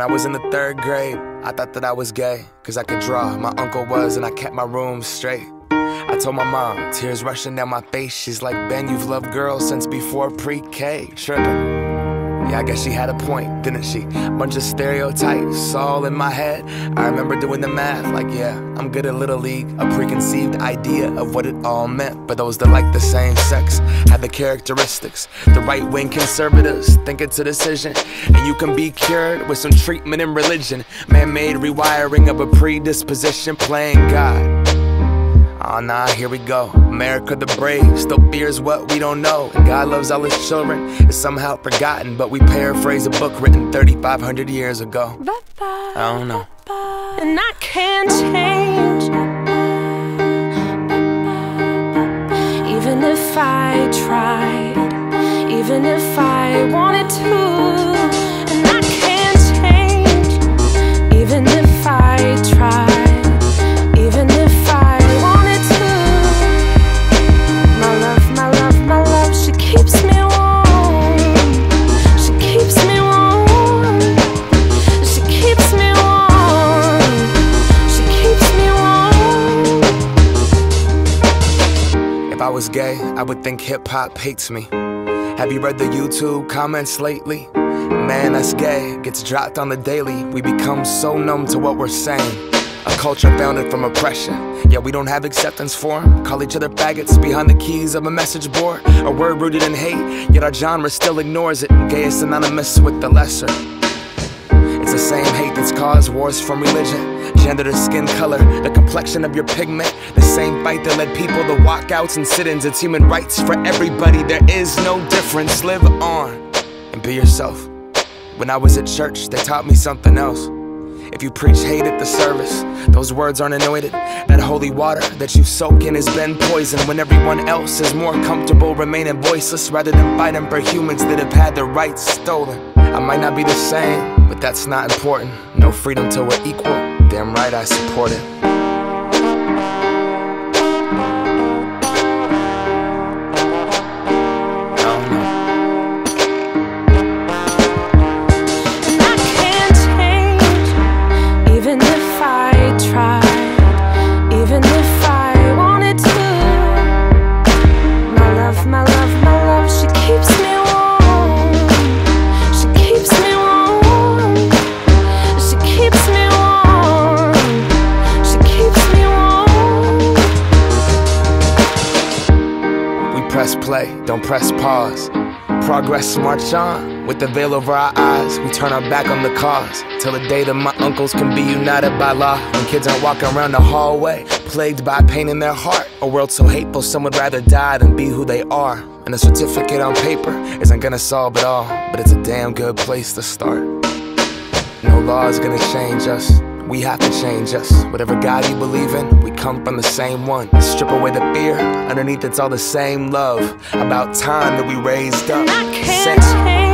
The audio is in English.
I was in the third grade, I thought that I was gay, cause I could draw. My uncle was, and I kept my room straight. I told my mom, tears rushing down my face. She's like, Ben, you've loved girls since before pre K. Tripping. Yeah, I guess she had a point, didn't she? Bunch of stereotypes all in my head. I remember doing the math, like, yeah, I'm good at Little League. A preconceived idea of what it all meant. But those that like the same sex have the characteristics. The right wing conservatives think it's a decision. And you can be cured with some treatment and religion. Man made rewiring of a predisposition, playing God. Oh nah, here we go. America the brave still fears what we don't know. And God loves all his children. It's somehow forgotten, but we paraphrase a book written 3,500 years ago. I don't know. And I can't change. Even if I tried, even if I wanted to. Was gay, I would think hip hop hates me. Have you read the YouTube comments lately? Man, that's gay gets dropped on the daily. We become so numb to what we're saying. A culture founded from oppression. Yeah, we don't have acceptance for 'em. Call each other faggots behind the keys of a message board. A word rooted in hate, yet our genre still ignores it. Gay is synonymous with the lesser. It's the same hate that's caused wars from religion, gender to skin color, the complexion of your pigment. The same fight that led people to walkouts and sit ins. It's human rights for everybody. There is no difference. Live on and be yourself. When I was at church, they taught me something else. If you preach hate at the service, those words aren't anointed. That holy water that you soak in has been poisoned when everyone else is more comfortable remaining voiceless rather than fighting for humans that have had their rights stolen. I might not be the same, but that's not important. No freedom till we're equal. Damn right I support it. Play, don't press pause. Progress march on with the veil over our eyes. We turn our back on the cause till the day that my uncles can be united by law. When kids aren't walking around the hallway, plagued by pain in their heart. A world so hateful, some would rather die than be who they are. And a certificate on paper isn't gonna solve it all, but it's a damn good place to start. No law is gonna change us. We have to change us. Whatever God you believe in, we come from the same one. Strip away the fear, underneath it's all the same love. About time that we raised up. I can't Say- change.